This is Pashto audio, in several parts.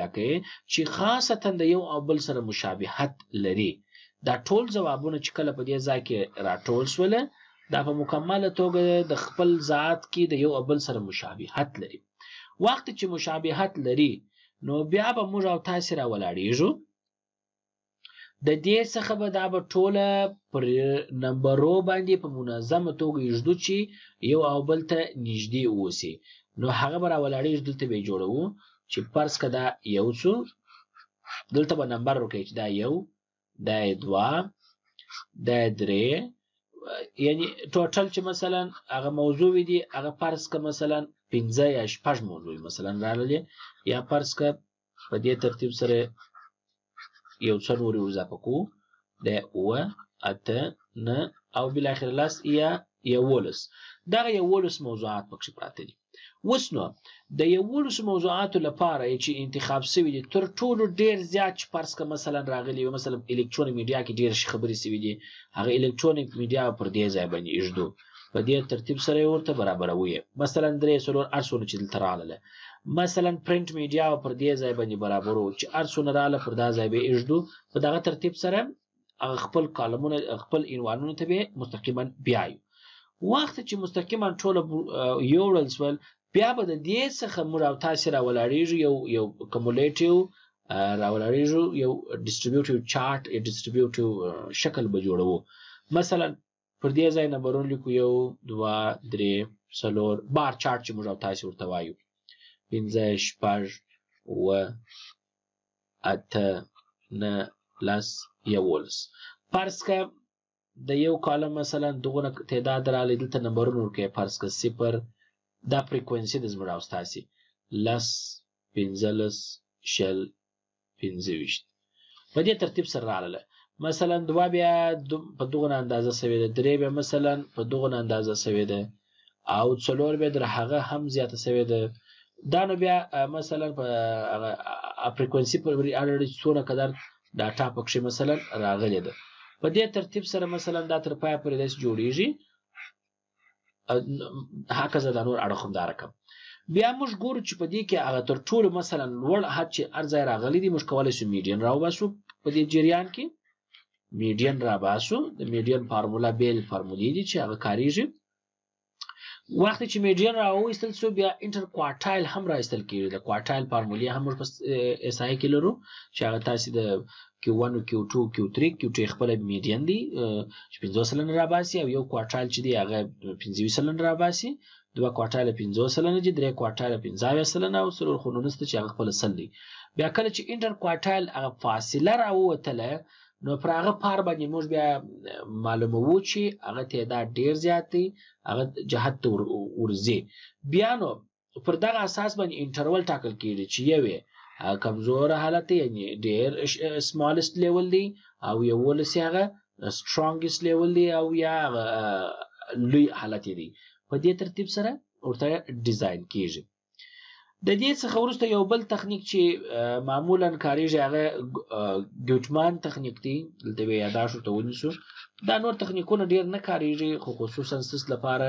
لکه چې خاصتا د یو او بل سره مشابهت لري دا ټول ځوابونه چې کله په دې ځای کې راټول سول دا په مکمله توګه د خپل ذات کې د یو او بل سره مشابهت لري وخت چې مشابهت لري نو بیا به موږ او تاسو را ولاړیږو د دې څخه به دا به ټوله پر نمبرو باندې په منظمه توګه یږدو چې یو او بل ته نږدې اوسي نو هغه به راولاړېږي دلته به یې جوړوو چې فرض که دا یو څو دلته به نمبر ورکړئ چې دا یو دا یې دوه دا یې درې یعنی ټوټل چې مثلا هغه موضوع وي دي هغه فرض که مثلا پنځه یا شپږ موضوع مثلا راغلي یا فرض که په دې ترتیب سره یو څه نورې ور اضافه کوو د اوه اته نه او بالاخره لس یا یولس دغه یولس موضوعات پکښې پراته دي اوس نو د یولس موضوعاتو لپاره چې انتخاب سوي دي تر ټولو ډیر زیات چې فرض که مثلا راغلي مثلا الکترونیک میډیا کې ډیر شي خبرې سوي دي هغه الکترونیک میډیا پر دې ځای باندې ایږدو په دې ترتیب سره یې ورته برابروئ مثلا درې څلور عرصونه چې دلته راغله مثلا پرنټ میډیا او پر دې ځای باندې برابرو چې عرصونه رااله پر دا ځای به اجدو په دغه ترتیب سره هغه خپل کالمونه خپل عنوانونه ته به مستقیما بیایو وخت چې مستقیما ټول یو ورل سول بیا به د دې څخه موږ او تاسو را ولاړیږو یو یو کومولیټیو را ولاړیږو یو ډیستریبیوټیو چارت یا ډیستریبیوټیو شکل به جوړو مثلا پر دې ځای نمبرونه لیکو یو دوه درې څلور بار چارټ چې موږ او تاسې ورته وایو پنځه شپږ اووه اته نه لس یولس فرض که د یو کالم مثلا دغونه تعداد راغلی دلته نمبرونه ورکوي فرض که صفر دا فریکونسي د زموږ او ستاسې لس پنځلس شل پنځه ویشت په دې ترتیب سره راغله مثلا دوا بیا په دغه اندازه سوې ده درې بیا مثلا په دغه اندازه سوې ده او څلور بیا در هغه هم زیاته سوې ده دا نو بیا مثلا په فریکونسي پر اړه څونه قدر ډاټا پکې مثلا راغلي ده په دې ترتیب سره مثلا دا تر پای پورې داسې جوړیږي هکذا دا نور اړخ هم دا رقم بیا موږ ګورو چې په دې کې هغه تر ټولو مثلا لوړ حد چې هر ځای راغلی دی موږ کولی شو میډین راوباسو په دې جریان کې میډین راباسو د میډین فارموله بیل فارمولې دي چې هغه کاریږي وخت چې میډین راوستل سو بیا انټر کوارټایل هم راوستل کیږي د کوارټایل فارمولې هم موږ په اس آی کې لرو چې هغه تاسو د کیو ون او کیو ټو کیو تری کیو ټی خپل میډین دی چې پنځه سلنه راباسي او یو کوارټال چې دی هغه پنځه ویشت سلنه راباسي دوه کوارټاله 50 سلنه دي درې کوارټاله 50 سلنه او څلور خونونه ست چې هغه خپل سل دي بیا کله چې انټر کوارټال هغه فاصله راووتله نو پر هغه پار باندې موږ بیا معلوموو چې هغه تعداد ډیر زیات دی هغه جهت ته ورځي بیا نو پر دغه اساس باندې انټرول ټاکل کیږي چې یوې کمزوره حالت یعنی ډیر سمالست لیول دی او یولس هغه سترونګست لیول دی او یا لوی حالت دی په دې ترتیب سره ورته ډیزاین کیږي د دې څخه وروسته یو بل تخنیک چې معمولا کاریږي هغه ګوټمان تخنیک دی دلته به یاداشت ورته ونیسو دا نور تخنیکونه ډیر نه کاریږي خو خصوصا سس لپاره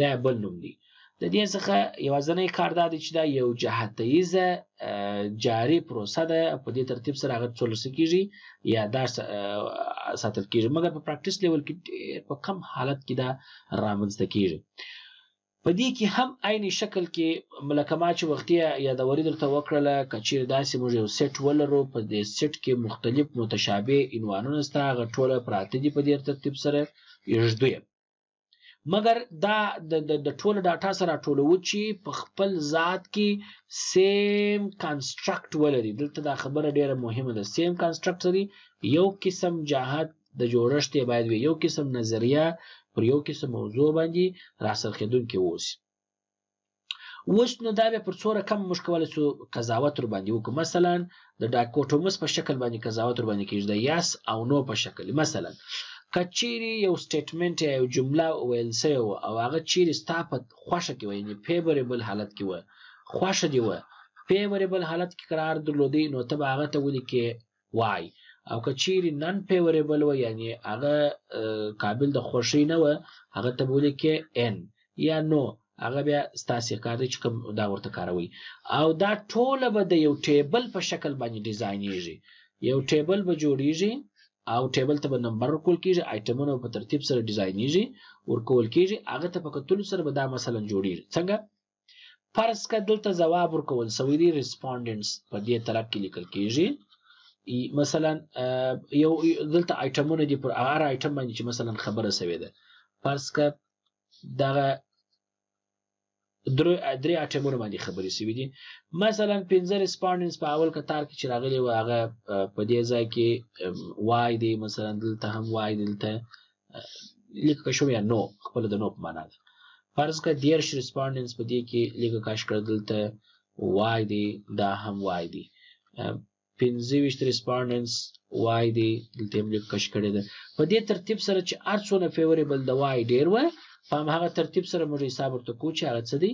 دا بل نوم دی د دې څخه یوازنی کار دا دی چې دا یو جهته ییزه جاري پروسه ده په دې ترتیب سره هغه څولس کیږي یا دا ساتل کیږي مګر په پریکټیس لیول کې په کم حالت کې دا رامنځته کیږي په دې کې هم عین شکل کې ملکه ما چې وختي یادوري درته وکړله که چیرې داسې موږ یو سیټ ولرو په دې سیټ کې مختلف متشابه عنوانونه سته هغه ټوله پراته دي په دې ترتیب سره یږدو مګر دا د ټولو ډاټا سره ټولو چې په خپل ذات کې سیم کنسټرکټ ولري دلته دا خبره ډیره مهمه ده سیم کنسټرکټ لري یو قسم جهت د جوړښت باید وي یو قسم نظریه پر یو قسم موضوع باندې راڅرخېدونکې اوسي اوس نو دا به پر څو رقم موږ کولای شو قضاوت ور باندې وکړو مثلا د ډاکوټومس په شکل باندې قضاوت ور باندې کیږي د یاس او نو په شکل مثلا کچيري یو سټیټمنټ یا یو جمله ویل سوی و او هغه چیري ستا په خوښه کې و یعنی فیوریبل حالت کې و خوښه دی و فیوریبل حالت کې قرار درلودي نو ته به هغه ته ولیکې وای او که چیرې نن فیوریبل و یعنی هغه قابل د خوښۍ نه و هغه ته به ولیکې ان یا نو هغه بیا ستاسو کار دی چې کوم دا ورته کاروي او دا ټوله به د یو ټیبل په شکل باندې ډیزاینیږي یو ټیبل به جوړیږي او ټیبل ته به نمبر ورکول کیږي آیټمونه په ترتیب سره ډیزاینیږي ورکول کیږي هغه ته په کتلو سره به دا مثلا جوړیږي څنګه فرض که دلته ځواب ورکول سوی دی ریسپونډنټس په دې طرف کې لیکل کیږي مثلا یو دلته آیټمونه دي پر هر آیټم باندې چې مثلا خبره سوې ده فرض که دغه درې درې آیټمونه باندې خبرې سوي دي مثلا پنځه ریسپونډنټس په اول کتار کې چې راغلي و هغه په دې ځای کې وای دی مثلا دلته هم وای دلته لیکه شوې یا نو خپل د نو په معنا ده فرض کړه دیرش ریسپانډنټس په دې کې لیکه کاش کړه دلته وای دی دا هم وای دی پنځه ویشت ریسپانډنټس وای دی دلته هم لیکه کاش کړې ده په دې ترتیب سره چې هر څونه فیوریبل د وای ډیر وه په هماغه ترتیب سره موږ حساب ورته کوو چې هغه څه دی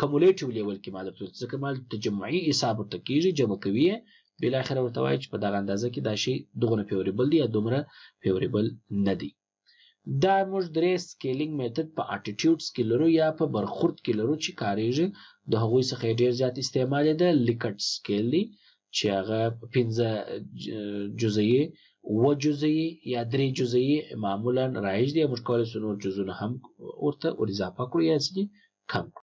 کومولیټیو لیول کې مالته ځکه مال تجمعي حساب ورته کیږي جمع کوي بالاخره ورته وایي چې په دغه اندازه کې دا شی دغونه فیوریبل دی یا دومره فیوریبل نه دی دا موږ درې سکیلینګ میتود په اټیټیوډز کې لرو یا په برخورد کې لرو چې کاریږي د هغوی څخه ډیر زیات استعمال دی لیکټ سکیل دی چې هغه په پنځه جزئیه و جزئیه یا درې جزئیه معمولا رایج دی موږ کولی شو نور جزونه هم ورته ور اضافه کړو یا ځینې کم کړو